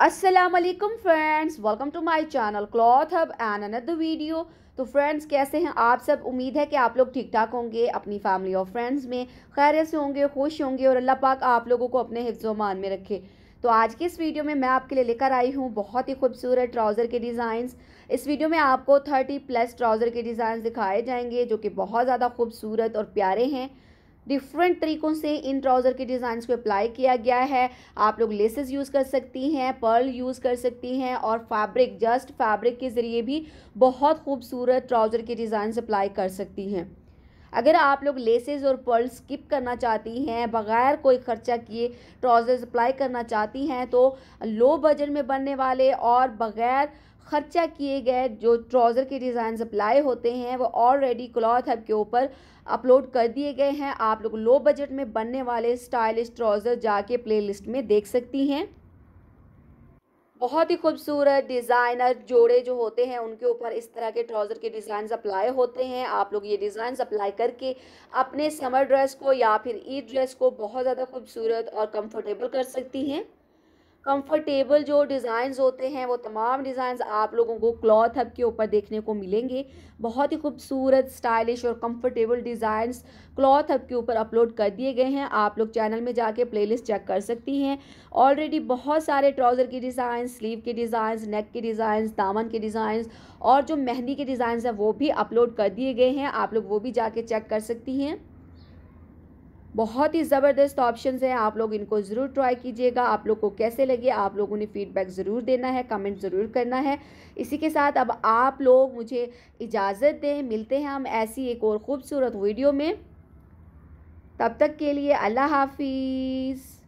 Aslam friends welcome to my channel cloth hub and another video तो friends कैसे हैं आप सब? उम्मीद है कि आप लोग ठीक ठाक होंगे, अपनी फैमिली और फ्रेंड्स में खैर से होंगे, खुश होंगे, और अल्लाह पाक आप लोगों को अपने हिफ्जमान में रखे। तो आज की इस वीडियो में मैं आपके लिए लेकर आई हूँ बहुत ही खूबसूरत ट्राउज़र के डिज़ाइंस इस वीडियो में आपको थर्टी प्लस ट्राउज़र के डिज़ाइन दिखाए जाएँगे, जो कि बहुत ज़्यादा खूबसूरत और प्यारे हैं। डिफरेंट तरीक़ों से इन ट्राउज़र के डिज़ाइन को अप्लाई किया गया है। आप लोग लेसेस यूज़ कर सकती हैं पर्ल यूज़ कर सकती हैं और फैब्रिक जस्ट फैब्रिक के ज़रिए भी बहुत खूबसूरत ट्राउज़र के डिज़ाइंस अप्लाई कर सकती हैं। अगर आप लोग लेसेस और पर्ल स्किप करना चाहती हैं, बग़ैर कोई ख़र्चा किए ट्राउज़र अप्लाई करना चाहती हैं तो लो बजट में बनने वाले और बग़ैर ख़र्चा किए गए जो ट्राउज़र के डिज़ाइन अप्लाई होते हैं, वो ऑलरेडी क्लॉथ हब के ऊपर अपलोड कर दिए गए हैं। आप लोग लो बजट में बनने वाले स्टाइलिश ट्राउज़र जाके प्लेलिस्ट में देख सकती हैं। बहुत ही खूबसूरत डिज़ाइनर जोड़े जो होते हैं, उनके ऊपर इस तरह के ट्राउज़र के डिज़ाइन अप्लाई होते हैं। आप लोग ये डिज़ाइन अप्लाई करके अपने समर ड्रेस को या फिर ईद ड्रेस को बहुत ज़्यादा खूबसूरत और कंफर्टेबल कर सकती हैं। कंफर्टेबल जो डिज़ाइंस होते हैं, वो तमाम डिज़ाइंस आप लोगों को क्लॉथ हब के ऊपर देखने को मिलेंगे। बहुत ही खूबसूरत स्टाइलिश और कंफर्टेबल डिज़ाइंस क्लॉथ हब के ऊपर अपलोड कर दिए गए हैं। आप लोग चैनल में जाके प्लेलिस्ट चेक कर सकती हैं। ऑलरेडी बहुत सारे ट्राउज़र के डिज़ाइन स्लीव के डिज़ाइन नेक के डिज़ाइन दामन के डिज़ाइन और जो मेहंदी के डिज़ाइन हैं, वो भी अपलोड कर दिए गए हैं। आप लोग वो भी जाके चेक कर सकती हैं। बहुत ही ज़बरदस्त ऑप्शन हैं। आप लोग इनको ज़रूर ट्राई कीजिएगा। आप लोग को कैसे लगे, आप लोगों ने फ़ीडबैक ज़रूर देना है कमेंट ज़रूर करना है। इसी के साथ अब आप लोग मुझे इजाज़त दें। मिलते हैं हम ऐसी एक और ख़ूबसूरत वीडियो में। तब तक के लिए अल्लाह हाफिज़।